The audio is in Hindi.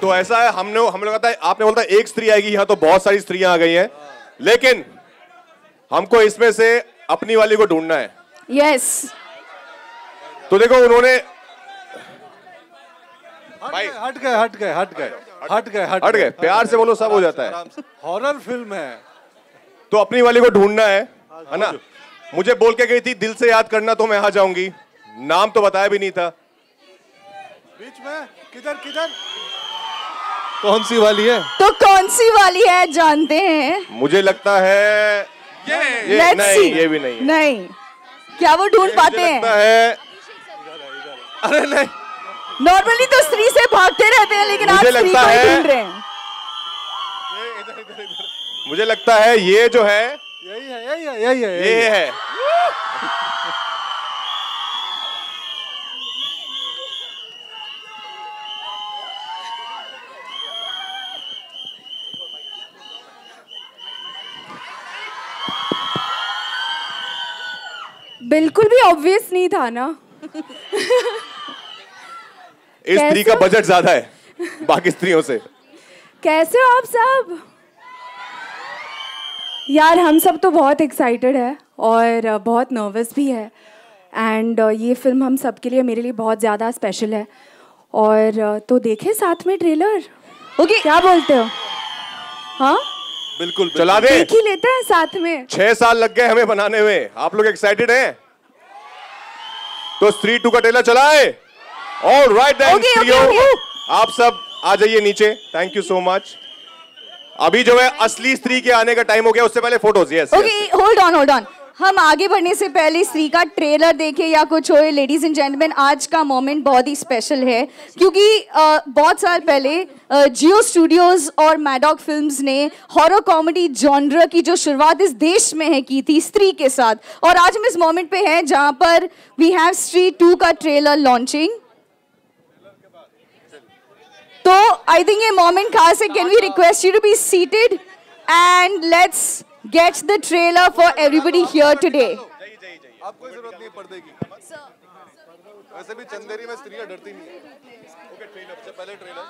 तो ऐसा है हमने हम लोग कहता है आपने बोलता है एक स्त्री आएगी यहाँ तो बहुत सारी स्त्रियाँ आ गई हैं। लेकिन हमको इसमें से अपनी वाली को ढूंढना है। Yes yes. तो देखो उन्होंने भाई। हट गए हट गए हट गए हट गए हट गए प्यार से बोलो सब हो जाता है। हॉरर फ़िल्म है। तो अपनी वाली को ढूंढना है है ना? मुझे बोल के गई थी दिल से याद करना तो मैं आ जाऊँगी। नाम तो बताया भी नहीं था। बीच में किधर किधर? कौन सी वाली है? तो कौन सी वाली है जानते हैं? मुझे लगता है ये, ये नहीं see. ये भी नहीं है। नहीं। क्या वो ढूंढ पाते हैं? है अरे नहीं। नॉर्मली तो स्त्री से भागते रहते हैं लेकिन आज स्त्री लगता को ढूंढ रहे हैं। मुझे लगता है ये जो है यही है यही है यही है यही ये है। बिल्कुल भी ऑब्वियस नहीं था ना। इस स्त्री का कैसे? बजट ज़्यादा है बाकी स्त्रियों से। कैसे हो आप सब? यार हम सब तो बहुत एक्साइटेड है और बहुत नर्वस भी है। एंड ये फ़िल्म हम सब के लिए मेरे लिए बहुत ज़्यादा स्पेशल है। और तो देखे साथ में ट्रेलर ओके okay. क्या बोलते हो? हाँ? बिल्कुल चला दे। देख ही लेते हैं साथ में। छह साल लग गए हमें बनाने में। आप लोग एक्साइटेड हैं? तो स्त्री टू का टेलर चलाए। और राइट Okay, okay, okay. आप सब आ जाइए नीचे। थैंक यू सो मच अभी जो है असली स्त्री के आने का टाइम हो गया उससे पहले photos yes okay hold on hold on हम आगे बढ़ने से पहले स्त्री का ट्रेलर देखे या कुछ होए लेडीज़ एंड जेंटलमैन आज का मोमेंट बहुत ही स्पेशल है। क्योंकि बहुत साल पहले जियो स्टूडियोज और मैडॉक फिल्म्स ने हॉरर कॉमेडी जॉनर की जो शुरुआत इस देश में है की थी, स्त्री के साथ। और आज हम इस मोमेंट पे हैं जहाँ पर वी हैव स्त्री टू का ट्रेलर लॉन्चिंग तो आई थिंक ये मोमेंट खास है can we request you to be seated and let's get the trailer for everybody here today आपको ज़रूरत नहीं पर्दे की। वैसे भी चंदेरी में स्त्रियाँ डरती नहीं है। ओके ट्रेलर से पहले ट्रेलर